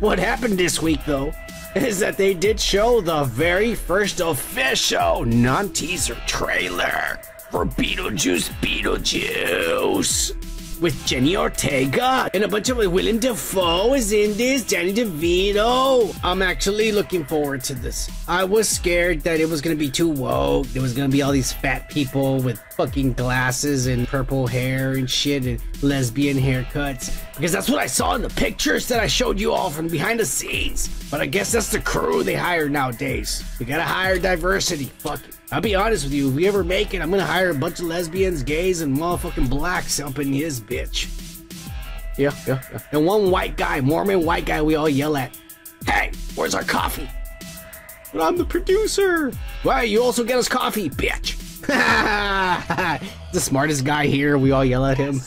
What happened this week, though, is that they did show the very first official non teaser trailer for Beetlejuice Beetlejuice. With Jenny Ortega and a bunch of Willem Dafoe is in this, Danny DeVito. I'm actually looking forward to this. I was scared that it was gonna be too woke. There was gonna be all these fat people with fucking glasses and purple hair and shit and lesbian haircuts. Because that's what I saw in the pictures that I showed you all from behind the scenes. But I guess that's the crew they hire nowadays. You gotta hire diversity. Fuck it. I'll be honest with you, if we ever make it, I'm gonna hire a bunch of lesbians, gays, and motherfucking blacks up in his bitch. Yeah, yeah, yeah. And one white guy, Mormon white guy, we all yell at. Hey, where's our coffee? But I'm the producer. Why, you also get us coffee, bitch. the smartest guy here, we all yell at him.